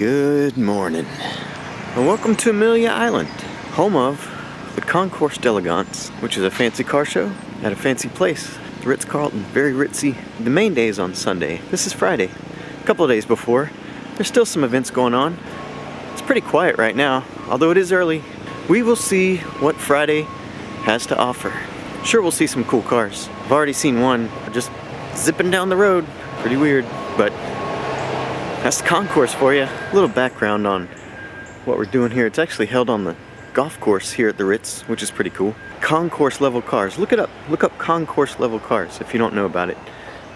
Good morning. And welcome to Amelia Island, home of the Concours d'Elegance, which is a fancy car show at a fancy place. The Ritz-Carlton, very ritzy. The main day is on Sunday. This is Friday. A couple of days before. There's still some events going on. It's pretty quiet right now, although it is early. We will see what Friday has to offer. Sure, we'll see some cool cars. I've already seen one just zipping down the road. Pretty weird, but that's the concourse for you. A little background on what we're doing here. It's actually held on the golf course here at the Ritz, which is pretty cool. Concourse level cars. Look it up. Look up concourse level cars if you don't know about it.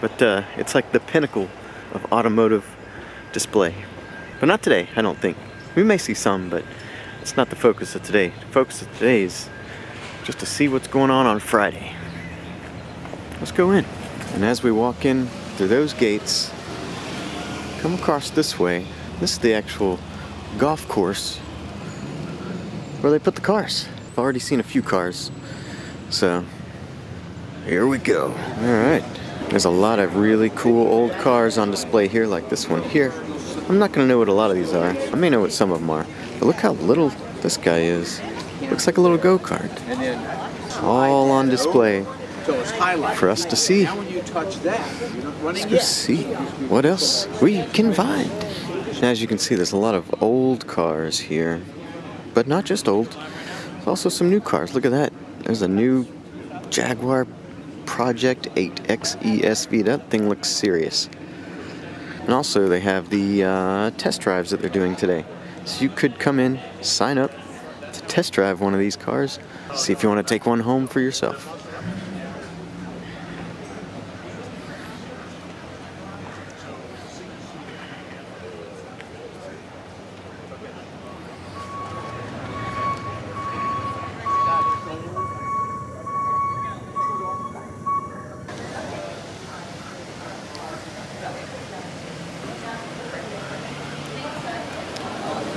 But uh, it's like the pinnacle of automotive display. But not today, I don't think. We may see some, but it's not the focus of today. The focus of today is just to see what's going on on Friday. Let's go in. And as we walk in through those gates, come across this way. This is the actual golf course where they put the cars. I've already seen a few cars. So, here we go. All right. There's a lot of really cool old cars on display here, like this one here. I'm not gonna know what a lot of these are. I may know what some of them are. But look how little this guy is. Looks like a little go-kart. All on display for us to see. Let's go see what else we can find. As you can see, there's a lot of old cars here. But not just old. There's also some new cars. Look at that. There's a new Jaguar Project 8 XESV. That thing looks serious. And also they have the uh, test drives that they're doing today. So you could come in, sign up to test drive one of these cars, see if you want to take one home for yourself.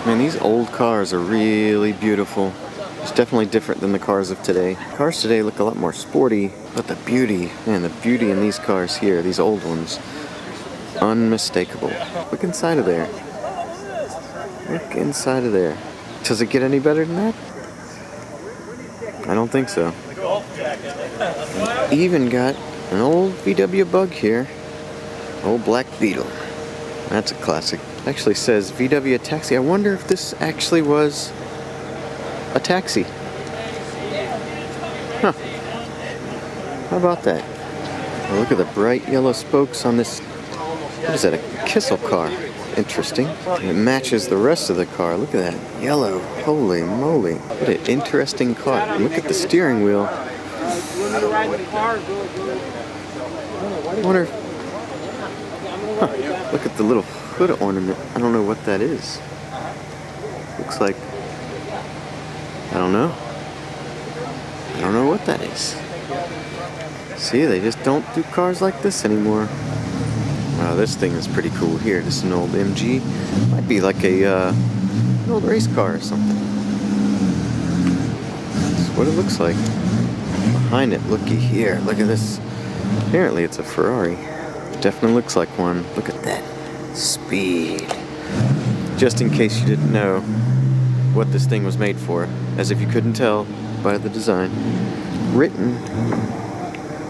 Man, these old cars are really beautiful. It's definitely different than the cars of today. Cars today look a lot more sporty, but the beauty, man, the beauty in these cars here, these old ones, unmistakable. Look inside of there. Look inside of there. Does it get any better than that? I don't think so. Even got an old VW Bug here. Old Black Beetle. That's a classic. Actually says VW taxi. I wonder if this actually was a taxi. Huh. How about that? Oh, look at the bright yellow spokes on this. What is that? A Kissel car. Interesting. It matches the rest of the car. Look at that. Yellow. Holy moly. What an interesting car. Look at the steering wheel. I wonder Huh. Look at the little hood ornament. I don't know what that is. Looks like... I don't know. I don't know what that is. See, they just don't do cars like this anymore. Wow, this thing is pretty cool here. This is an old MG. Might be like a, uh, an old race car or something. That's what it looks like. Behind it, looky here. Look at this. Apparently it's a Ferrari. Definitely looks like one. Look at that speed. Just in case you didn't know what this thing was made for, as if you couldn't tell by the design. Written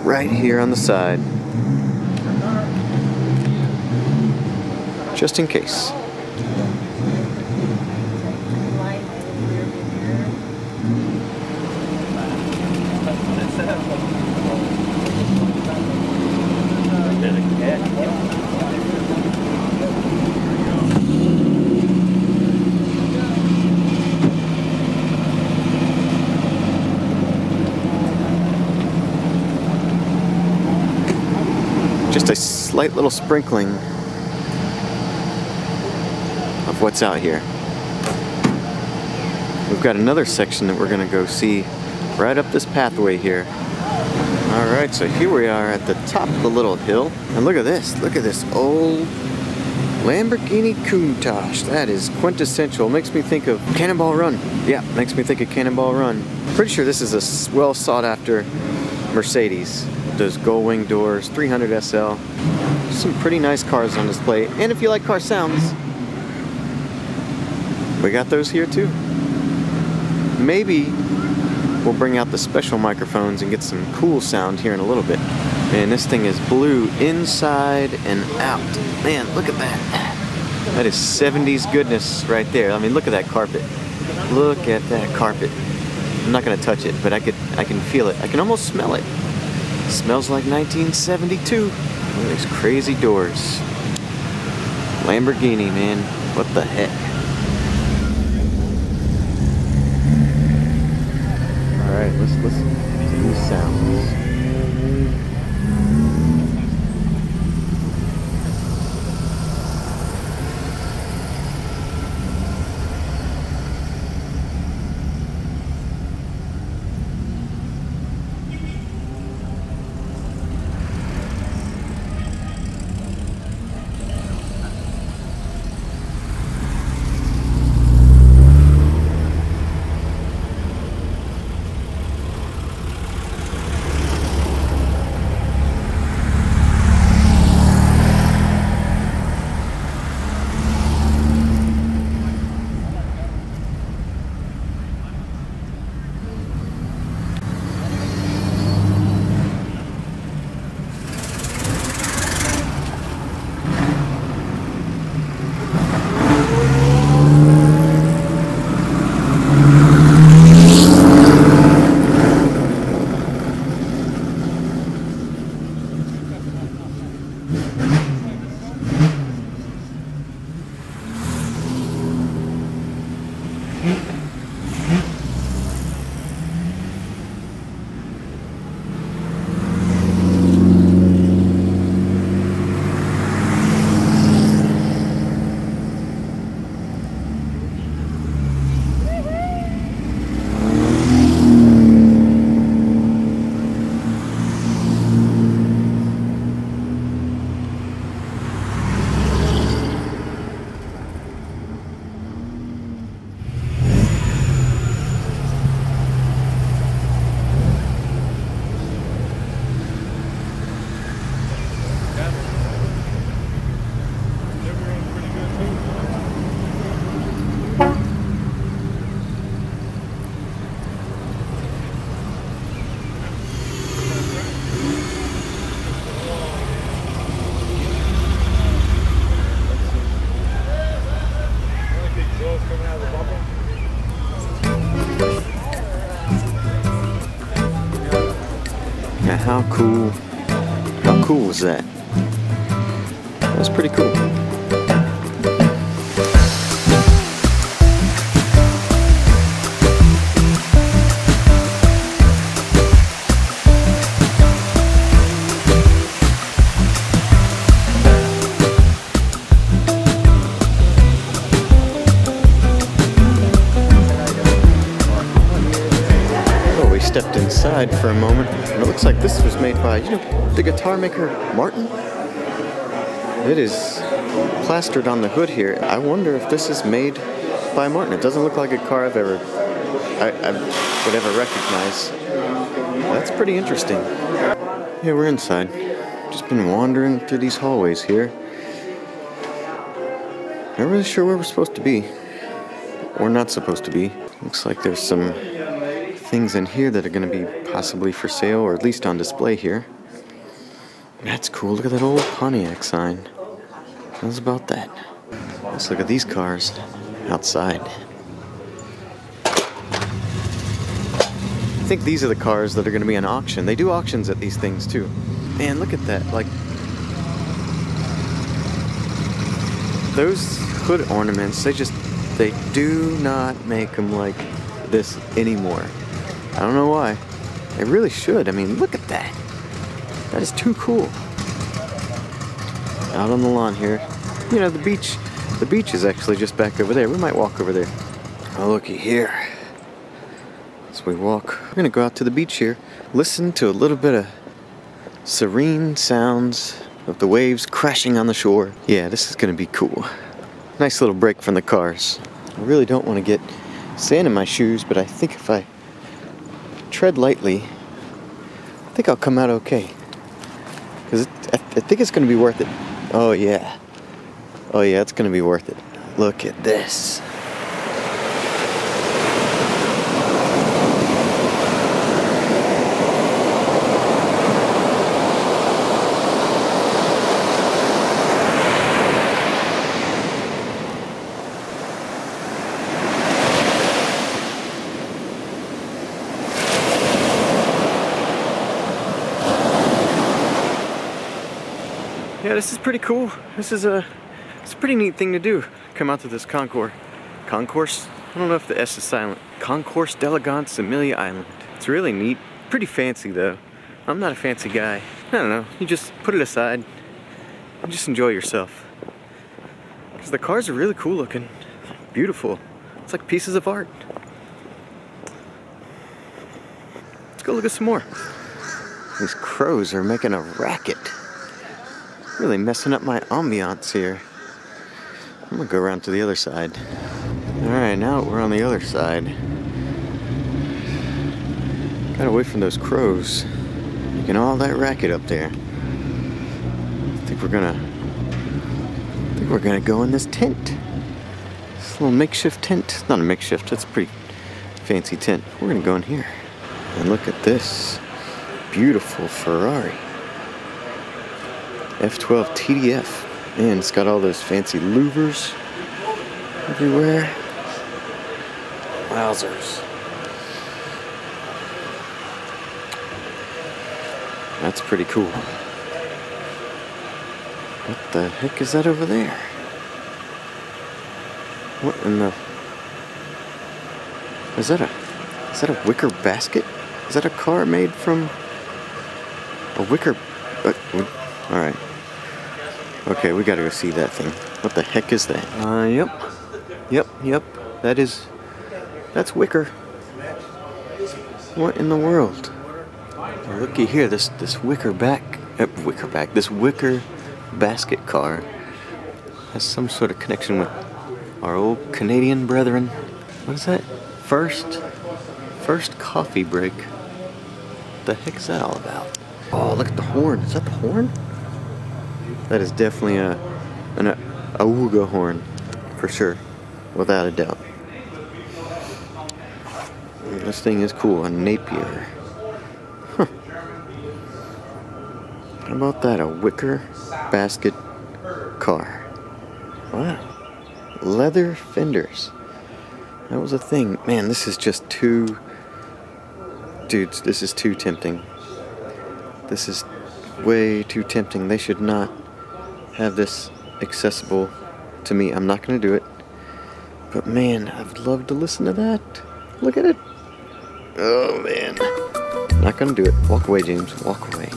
right here on the side. Just in case. just a slight little sprinkling of what's out here. We've got another section that we're going to go see right up this pathway here. Alright, so here we are at the top of the little hill. And look at this. Look at this old Lamborghini Countach. That is quintessential. Makes me think of Cannonball Run. Yeah, makes me think of Cannonball Run. Pretty sure this is a well sought after Mercedes. Those gull wing doors, 300 SL. Some pretty nice cars on display. And if you like car sounds, We got those here too. Maybe we'll bring out the special microphones and get some cool sound here in a little bit. Man, this thing is blue inside and out. Man, look at that. That is 70s goodness right there. I mean, look at that carpet. Look at that carpet. I'm not gonna touch it, but I could I can feel it. I can almost smell it. it smells like 1972. Look at these crazy doors. Lamborghini, man. What the heck? How cool, how cool was that? That was pretty cool. We stepped inside for a moment, by, you know, the guitar maker Martin. It is plastered on the hood here. I wonder if this is made by Martin. It doesn't look like a car I've ever, I, I would ever recognize. That's pretty interesting. Yeah, we're inside. Just been wandering through these hallways here. Not really sure where we're supposed to be, or not supposed to be. Looks like there's some things in here that are going to be possibly for sale or at least on display here. That's cool. Look at that old Pontiac sign. How's about that? Let's look at these cars outside. I think these are the cars that are going to be on auction. They do auctions at these things too. Man, look at that. Like, those hood ornaments, they just, they do not make them like this anymore. I don't know why. They really should. I mean, look at that. That is too cool. Out on the lawn here. You know, the beach, the beach is actually just back over there. We might walk over there. Oh, looky here. As we walk, we're gonna go out to the beach here. Listen to a little bit of serene sounds of the waves crashing on the shore. Yeah, this is gonna be cool. Nice little break from the cars. I really don't want to get sand in my shoes, but I think if I tread lightly, I think I'll come out okay. Because I, I think it's going to be worth it. Oh, yeah. Oh, yeah, it's going to be worth it. Look at this. Yeah, this is pretty cool. This is a, it's a pretty neat thing to do. Come out to this concourse. Concourse? I don't know if the S is silent. Concourse d'Elegance Amelia Island. It's really neat. Pretty fancy though. I'm not a fancy guy. I don't know. You just put it aside and just enjoy yourself. Because the cars are really cool looking. Beautiful. It's like pieces of art. Let's go look at some more. These crows are making a racket. Really messing up my ambiance here. I'm gonna go around to the other side. Alright, now we're on the other side. Got away from those crows. Making all that racket up there. I think we're gonna I think we're gonna go in this tent. This little makeshift tent. Not a makeshift, it's a pretty fancy tent. We're gonna go in here. And look at this. Beautiful Ferrari. F12 TDF. And it's got all those fancy louvers everywhere. Wowzers. That's pretty cool. What the heck is that over there? What in the... Is that a... Is that a wicker basket? Is that a car made from... A wicker... Uh, Alright. Okay, we gotta go see that thing. What the heck is that? Uh, yep. Yep, yep. That is... That's wicker. What in the world? Well, looky here, this this wicker back... Uh, wicker back. This wicker basket car has some sort of connection with our old Canadian brethren. What is that? First... First coffee break. What the heck is that all about? Oh, look at the horn. Is that the horn? That is definitely a an awuga horn, for sure, without a doubt. This thing is cool, a Napier. Huh. How about that? A wicker basket car. Wow. Leather fenders. That was a thing. Man, this is just too. Dudes, this is too tempting. This is way too tempting. They should not have this accessible to me. I'm not going to do it. But man, I'd love to listen to that. Look at it. Oh man. Not going to do it. Walk away, James. Walk away.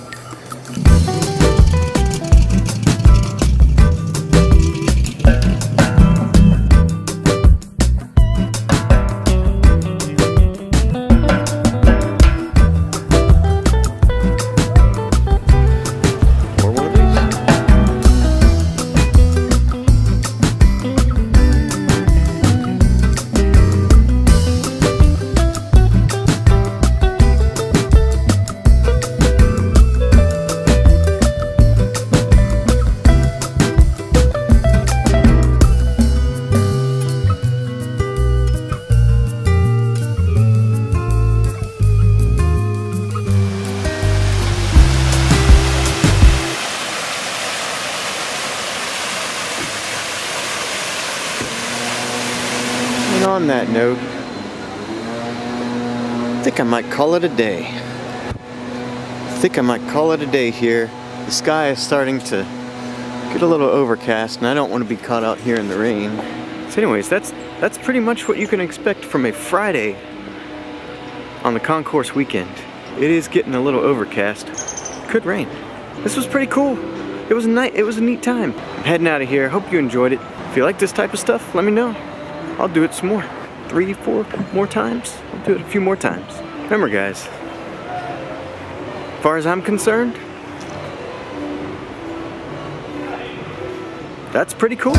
I might call it a day. I think I might call it a day here. The sky is starting to get a little overcast and I don't want to be caught out here in the rain. So anyways, that's that's pretty much what you can expect from a Friday on the concourse weekend. It is getting a little overcast. Could rain. This was pretty cool. It was a night it was a neat time. I'm heading out of here. Hope you enjoyed it. If you like this type of stuff, let me know. I'll do it some more. Three, four more times. I'll do it a few more times. Remember guys, as far as I'm concerned, that's pretty cool.